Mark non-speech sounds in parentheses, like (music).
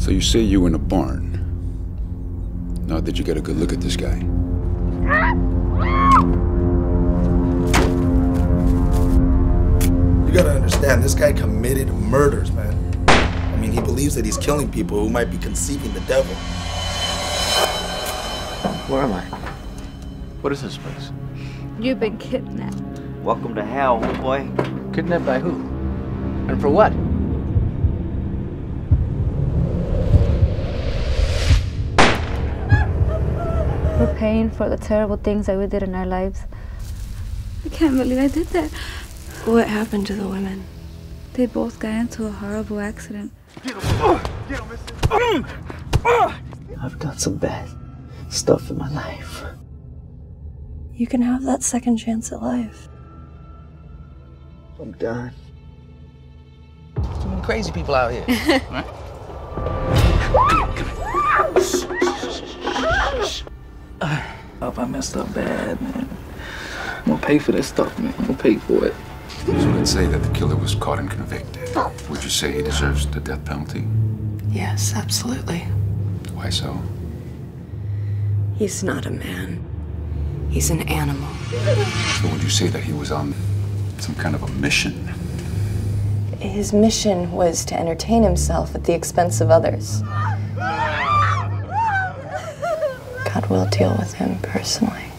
So you say you were in a barn. Now, that you get a good look at this guy? You gotta understand, this guy committed murders, man. I mean, he believes that he's killing people who might be conceiving the devil. Where am I? What is this place? You've been kidnapped. Welcome to hell, boy. Kidnapped by who? And for what? We're paying for the terrible things that we did in our lives. I can't believe I did that. What happened to the women? They both got into a horrible accident. I've done some bad stuff in my life. You can have that second chance at life. I'm done. Too many crazy people out here. (laughs) Up, I messed up bad, man. I'm gonna pay for this stuff, man. I'm gonna pay for it. So let's say that the killer was caught and convicted. Oh. Would you say he deserves the death penalty? Yes, absolutely. Why so? He's not a man. He's an animal. So would you say that he was on some kind of a mission? His mission was to entertain himself at the expense of others. God will deal with him personally.